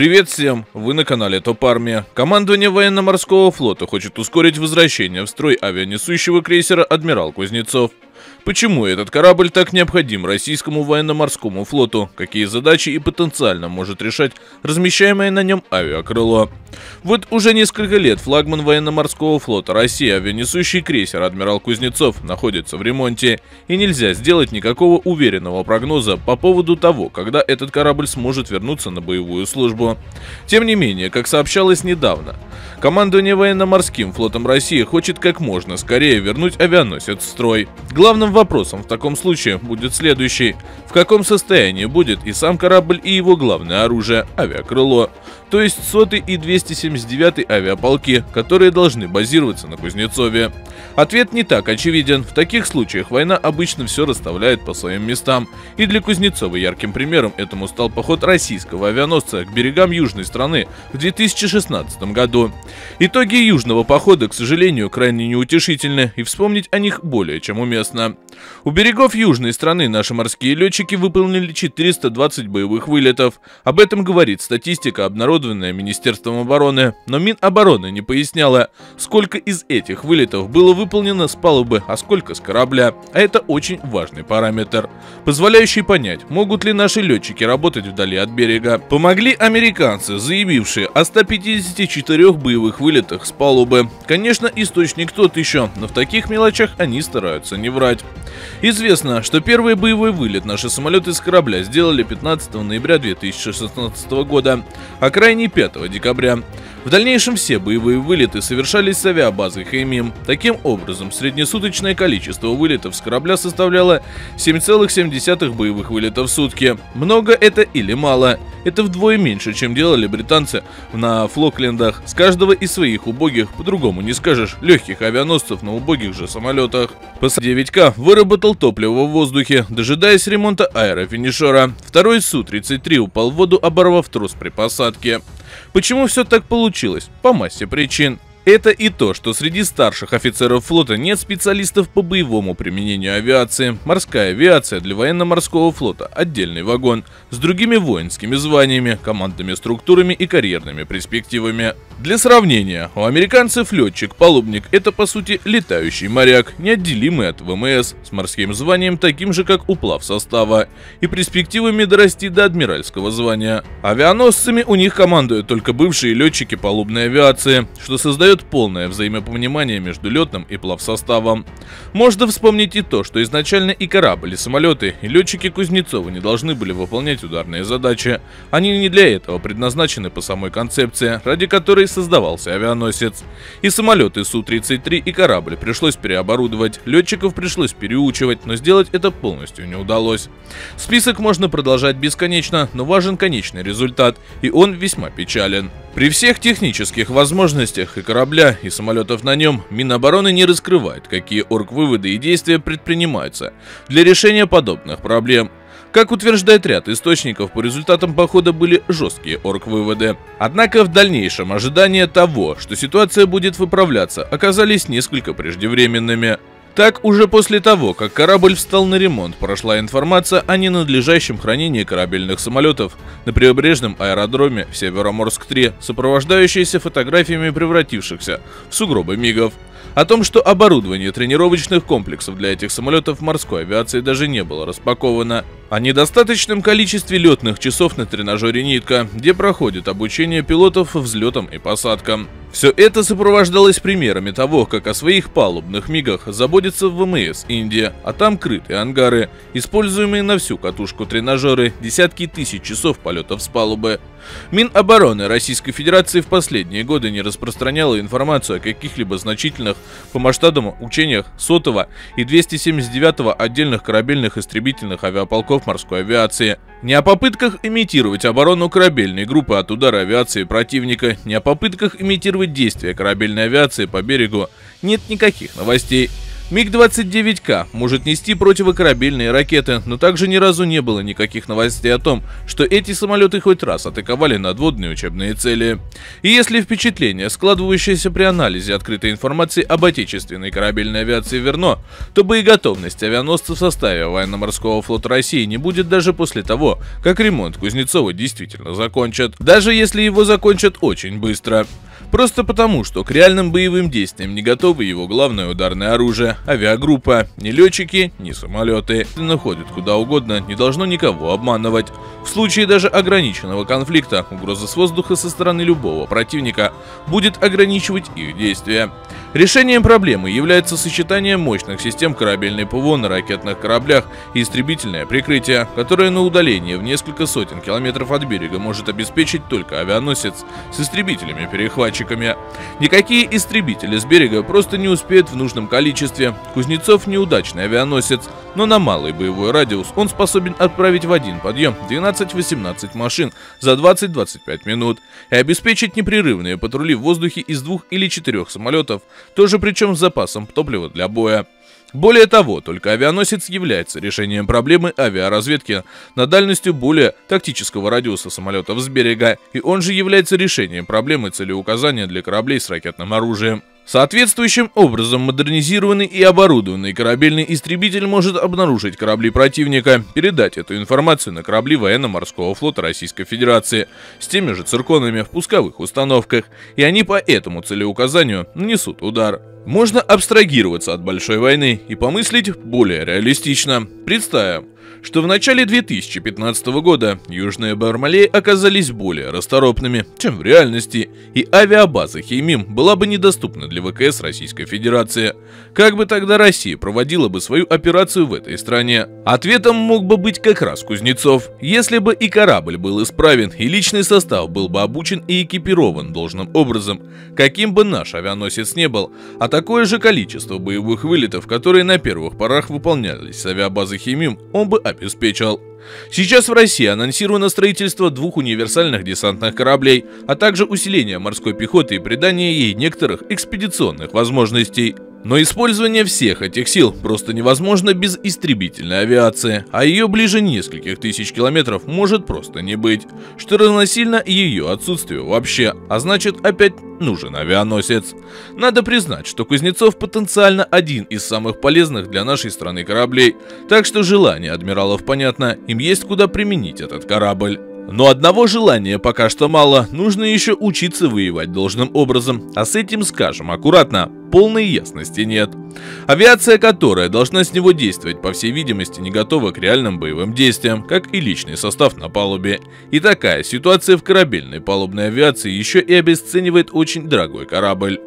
Привет всем! Вы на канале Топ Армия. Командование военно-морского флота хочет ускорить возвращение в строй авианесущего крейсера «Адмирал Кузнецов». Почему этот корабль так необходим российскому военно-морскому флоту? Какие задачи и потенциально может решать размещаемое на нем авиакрыло? Вот уже несколько лет флагман военно-морского флота России, авианесущий крейсер «Адмирал Кузнецов» находится в ремонте, и нельзя сделать никакого уверенного прогноза по поводу того, когда этот корабль сможет вернуться на боевую службу. Тем не менее, как сообщалось недавно, командование военно-морским флотом России хочет как можно скорее вернуть авианосец в строй. Главным вопросом в таком случае будет следующий. В каком состоянии будет и сам корабль, и его главное оружие – авиакрыло то есть сотый и 279 авиаполки, которые должны базироваться на Кузнецове. Ответ не так очевиден. В таких случаях война обычно все расставляет по своим местам. И для Кузнецова ярким примером этому стал поход российского авианосца к берегам южной страны в 2016 году. Итоги южного похода, к сожалению, крайне неутешительны, и вспомнить о них более чем уместно. У берегов южной страны наши морские летчики выполнили 420 боевых вылетов. Об этом говорит статистика, обнародованная Министерством обороны, но Минобороны не поясняла, сколько из этих вылетов было выполнено с палубы, а сколько с корабля. А это очень важный параметр, позволяющий понять, могут ли наши летчики работать вдали от берега. Помогли американцы, заявившие о 154 боевых вылетах с палубы. Конечно, источник тот еще, но в таких мелочах они стараются не врать. Известно, что первый боевой вылет наши самолеты с корабля сделали 15 ноября 2016 года, а крайний 5 декабря. В дальнейшем все боевые вылеты совершались с авиабазы Хеймим. Таким образом, среднесуточное количество вылетов с корабля составляло 7,7 боевых вылетов в сутки. Много это или мало? Это вдвое меньше, чем делали британцы на Флоклендах. С каждого из своих убогих, по-другому не скажешь, легких авианосцев на убогих же самолетах. ПС-9К выработал топливо в воздухе, дожидаясь ремонта аэрофинишера. Второй Су-33 упал в воду, оборвав трос при посадке. Почему все так получилось? По массе причин. Это и то, что среди старших офицеров флота нет специалистов по боевому применению авиации. Морская авиация для военно-морского флота – отдельный вагон, с другими воинскими званиями, командными структурами и карьерными перспективами. Для сравнения, у американцев летчик-палубник – это по сути летающий моряк, неотделимый от ВМС, с морским званием таким же, как уплав состава, и перспективами дорасти до адмиральского звания. Авианосцами у них командуют только бывшие летчики палубной авиации, что создает полное взаимопонимание между летным и плавсоставом. Можно вспомнить и то, что изначально и корабль, и самолеты, и летчики Кузнецова не должны были выполнять ударные задачи. Они не для этого предназначены по самой концепции, ради которой создавался авианосец. И самолеты Су-33 и корабль пришлось переоборудовать, летчиков пришлось переучивать, но сделать это полностью не удалось. Список можно продолжать бесконечно, но важен конечный результат, и он весьма печален. При всех технических возможностях и корабля, и самолетов на нем, Минобороны не раскрывает, какие орг-выводы и действия предпринимаются для решения подобных проблем, как утверждает ряд источников, по результатам похода были жесткие орг-выводы. Однако в дальнейшем ожидания того, что ситуация будет выправляться, оказались несколько преждевременными. Так, уже после того, как корабль встал на ремонт, прошла информация о ненадлежащем хранении корабельных самолетов на прибрежном аэродроме в Североморск-3, сопровождающаяся фотографиями превратившихся в сугробы мигов. О том, что оборудование тренировочных комплексов для этих самолетов морской авиации даже не было распаковано. О недостаточном количестве летных часов на тренажере «Нитка», где проходит обучение пилотов взлетам и посадкам. Все это сопровождалось примерами того, как о своих палубных мигах заботится ВМС Индия, а там крытые ангары, используемые на всю катушку тренажеры, десятки тысяч часов полетов с палубы. Минобороны Российской Федерации в последние годы не распространяла информацию о каких-либо значительных по масштабам учениях сотого и 279 отдельных корабельных истребительных авиаполков морской авиации, не о попытках имитировать оборону корабельной группы от удара авиации противника, не о попытках имитировать действия корабельной авиации по берегу, нет никаких новостей. МиГ-29К может нести противокорабельные ракеты, но также ни разу не было никаких новостей о том, что эти самолеты хоть раз атаковали надводные учебные цели. И если впечатление, складывающееся при анализе открытой информации об отечественной корабельной авиации верно, то боеготовность авианосца в составе военно-морского флота России не будет даже после того, как ремонт Кузнецова действительно закончат. Даже если его закончат очень быстро. Просто потому, что к реальным боевым действиям не готовы его главное ударное оружие, авиагруппа, ни летчики, ни самолеты. Находят куда угодно, не должно никого обманывать. В случае даже ограниченного конфликта, угроза с воздуха со стороны любого противника будет ограничивать их действия. Решением проблемы является сочетание мощных систем корабельной ПВО на ракетных кораблях и истребительное прикрытие, которое на удалении в несколько сотен километров от берега может обеспечить только авианосец с истребителями-перехватчиками. Никакие истребители с берега просто не успеют в нужном количестве. Кузнецов неудачный авианосец, но на малый боевой радиус он способен отправить в один подъем 12-18 машин за 20-25 минут и обеспечить непрерывные патрули в воздухе из двух или четырех самолетов, тоже причем с запасом топлива для боя. Более того, только авианосец является решением проблемы авиаразведки на дальностью более тактического радиуса самолетов с берега, и он же является решением проблемы целеуказания для кораблей с ракетным оружием. Соответствующим образом модернизированный и оборудованный корабельный истребитель может обнаружить корабли противника, передать эту информацию на корабли военно-морского флота Российской Федерации с теми же цирконами в пусковых установках, и они по этому целеуказанию нанесут удар. Можно абстрагироваться от большой войны и помыслить более реалистично. Представим, что в начале 2015 года южные Бармалеи оказались более расторопными, чем в реальности, и авиабаза Хеймим была бы недоступна для ВКС Российской Федерации. Как бы тогда Россия проводила бы свою операцию в этой стране? Ответом мог бы быть как раз Кузнецов. Если бы и корабль был исправен, и личный состав был бы обучен и экипирован должным образом, каким бы наш авианосец не был, а такое же количество боевых вылетов, которые на первых порах выполнялись с авиабазы Химим, он бы обеспечил. Сейчас в России анонсировано строительство двух универсальных десантных кораблей, а также усиление морской пехоты и придание ей некоторых экспедиционных возможностей. Но использование всех этих сил просто невозможно без истребительной авиации, а ее ближе нескольких тысяч километров может просто не быть, что равносильно ее отсутствию вообще, а значит опять нужен авианосец. Надо признать, что Кузнецов потенциально один из самых полезных для нашей страны кораблей, так что желание адмиралов понятно, им есть куда применить этот корабль. Но одного желания пока что мало, нужно еще учиться воевать должным образом, а с этим скажем аккуратно, полной ясности нет. Авиация, которая должна с него действовать, по всей видимости, не готова к реальным боевым действиям, как и личный состав на палубе. И такая ситуация в корабельной палубной авиации еще и обесценивает очень дорогой корабль.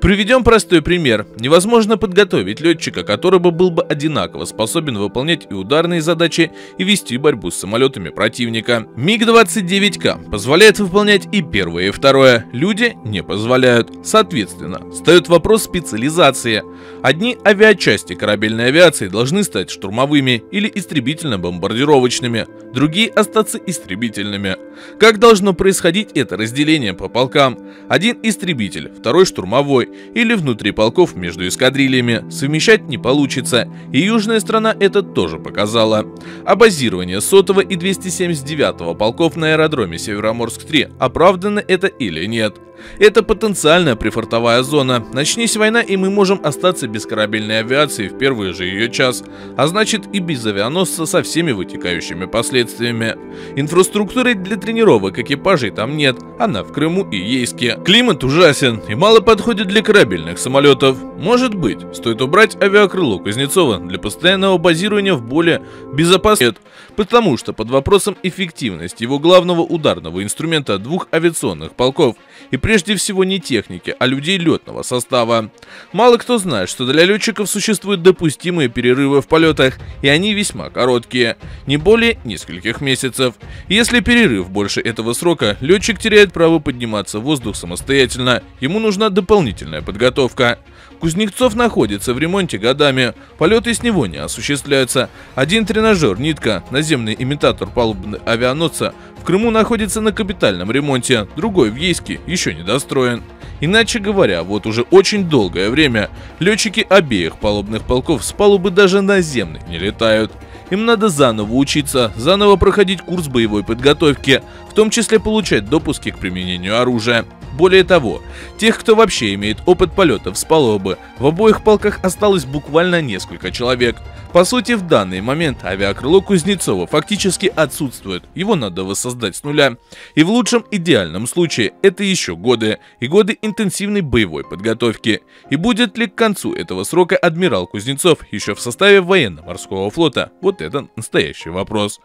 Приведем простой пример. Невозможно подготовить летчика, который бы был бы одинаково способен выполнять и ударные задачи, и вести борьбу с самолетами противника. МиГ-29К позволяет выполнять и первое, и второе. Люди не позволяют. Соответственно, встает вопрос специализации. Одни авиачасти корабельной авиации должны стать штурмовыми или истребительно-бомбардировочными, другие остаться истребительными. Как должно происходить это разделение по полкам? Один истребитель, второй штурмовой, или внутри полков между эскадрильями, совмещать не получится, и южная страна это тоже показала. А базирование сотого и 279 полков на аэродроме Североморск-3 оправдано это или нет? Это потенциальная прифортовая зона. Начнись война, и мы можем остаться без корабельной авиации в первый же ее час, а значит и без авианосца со всеми вытекающими последствиями. Инфраструктуры для тренировок экипажей там нет, она в Крыму и Ейске. Климат ужасен и мало подходит для корабельных самолетов. Может быть, стоит убрать авиакрыло Кузнецова для постоянного базирования в более безопасный потому что под вопросом эффективность его главного ударного инструмента двух авиационных полков и прежде всего не техники, а людей летного состава. Мало кто знает, что для летчиков существуют допустимые перерывы в полетах, и они весьма короткие, не более нескольких месяцев. Если перерыв больше этого срока, летчик теряет право подниматься в воздух самостоятельно, ему нужна дополнительная подготовка. Кузнецов находится в ремонте годами, полеты с него не осуществляются. Один тренажер «Нитка» на наземный имитатор палубного авианосца в Крыму находится на капитальном ремонте, другой в Ейске еще не достроен. Иначе говоря, вот уже очень долгое время летчики обеих палубных полков с палубы даже наземной не летают. Им надо заново учиться, заново проходить курс боевой подготовки, в том числе получать допуски к применению оружия. Более того, тех, кто вообще имеет опыт полетов с палубы, в обоих полках осталось буквально несколько человек. По сути, в данный момент авиакрыло Кузнецова фактически отсутствует, его надо воссоздать с нуля. И в лучшем идеальном случае это еще годы, и годы интенсивной боевой подготовки. И будет ли к концу этого срока адмирал Кузнецов еще в составе военно-морского флота? Вот это настоящий вопрос.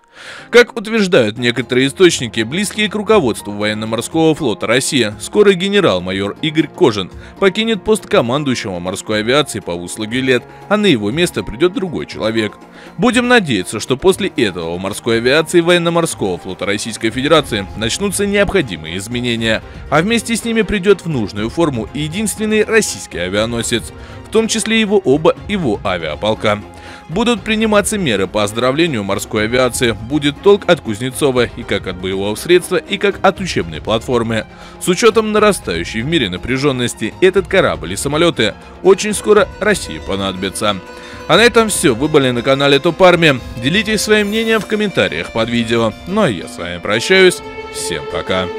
Как утверждают некоторые источники, близкие к руководству военно-морского флота России, скоро генерал-майор Игорь Кожин покинет пост командующего морской авиации по услуге лет, а на его место придет другой человек. Будем надеяться, что после этого в морской авиации военно-морского флота Российской Федерации начнутся необходимые изменения, а вместе с ними придет в нужную форму и единственный российский авианосец, в том числе его оба его авиаполка. Будут приниматься меры по оздоровлению морской авиации, будет толк от Кузнецова и как от боевого средства, и как от учебной платформы. С учетом нарастающей в мире напряженности, этот корабль и самолеты очень скоро России понадобятся. А на этом все. Вы были на канале Топ Армия. Делитесь своим мнением в комментариях под видео. Ну а я с вами прощаюсь. Всем пока.